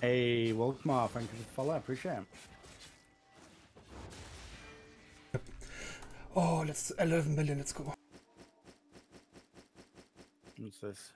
Hey, Wolfmar, thank you for the follow. I appreciate it. Oh, let's 11 million. Let's go. What's this?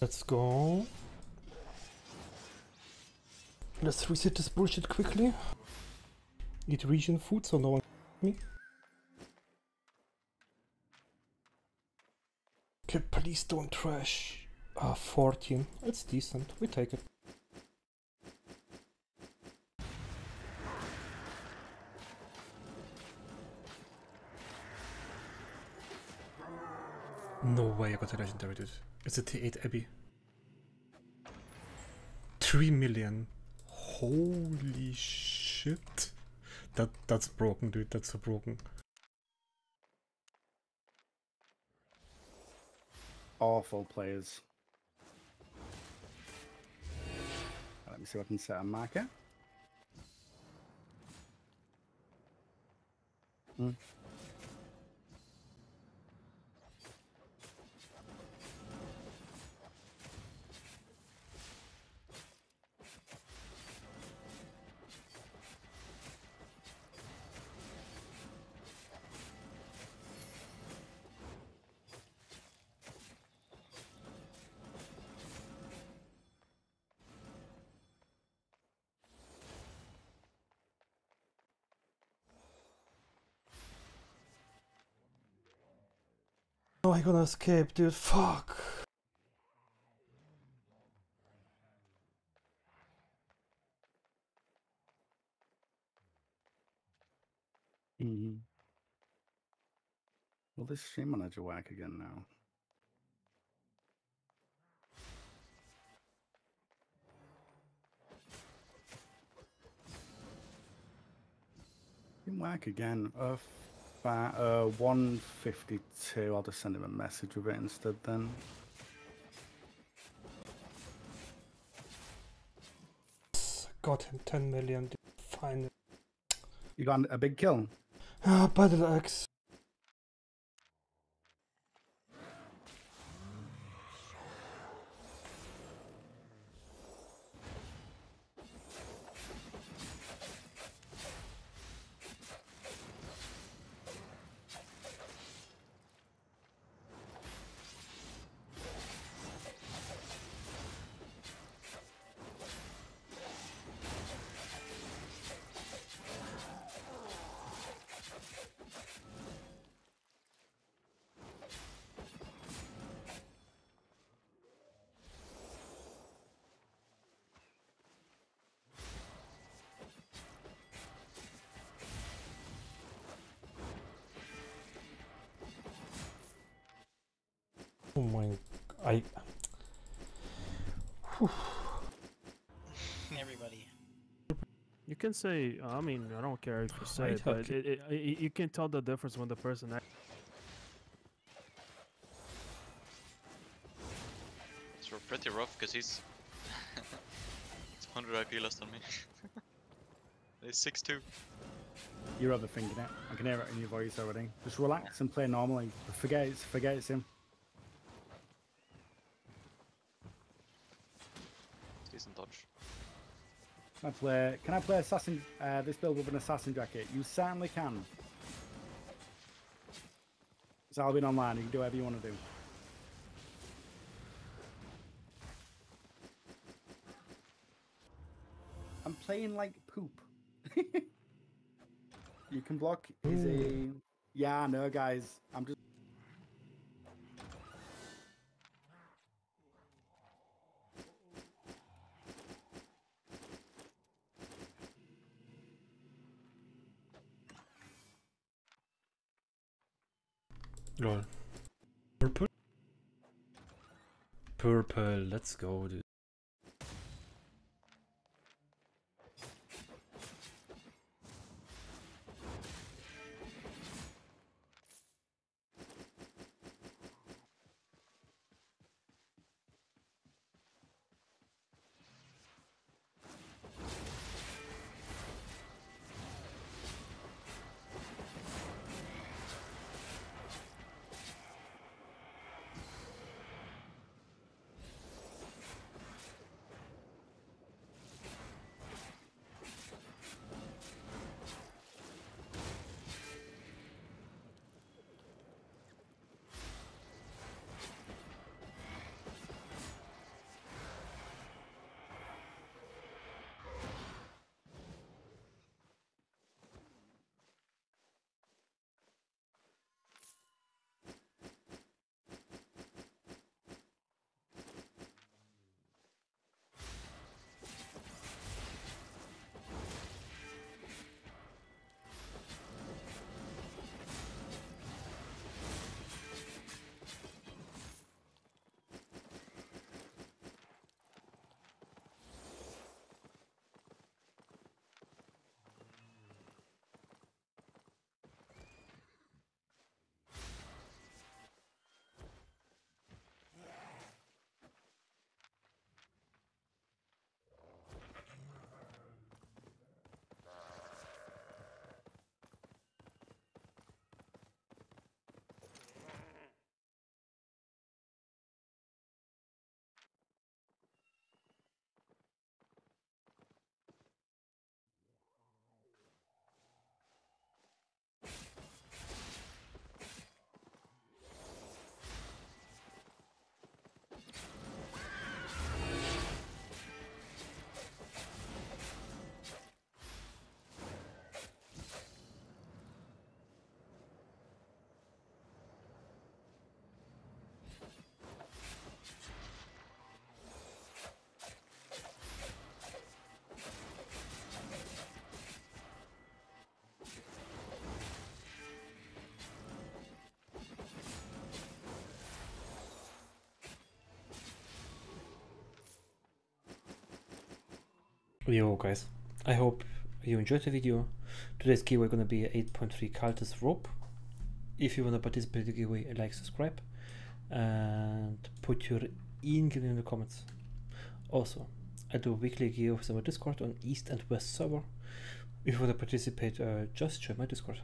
Let's go. Let's reset this bullshit quickly. Eat region food so no one me. Okay, please don't trash. Ah, 14. It's decent. We take it. No way I got a legendary dude. It's a T8 Abbey. 3 million. Holy shit. That that's broken, dude. That's so broken. Awful players. Let me see if I can set a marker. Hmm. Oh, I gonna escape, dude. Fuck. Mm-hmm. Will this stream manager work again now? Didn't again. Uh, fa- uh, 152. I'll just send him a message with it instead then. Got him 10 million. Fine. You got a big kill? Ah, battle axe. Oh my... I... Everybody. You can say, I mean, I don't care if you say it, but it, it, it, you can tell the difference when the person act- So we're pretty rough because he's 100 IP less than me. it's 6-2. You're overthinking it. I can hear it in your voice already. Just relax and play normally. Forget it's forget it's him. Decent dodge. Can I play? Can I play assassin? Uh, this build with an assassin jacket? You certainly can. It's Albion online. You can do whatever you want to do. I'm playing like poop. you can block is a yeah, no guys. I'm just Lol. Purple? Purple, let's go, dude. Yo guys, I hope you enjoyed the video. Today's giveaway gonna be a 8.3 Cultist robe. If you wanna participate in the giveaway, like, subscribe, and put your in in the comments. Also, I do weekly giveaways on my Discord on East and West server. If you wanna participate, uh, just join my Discord.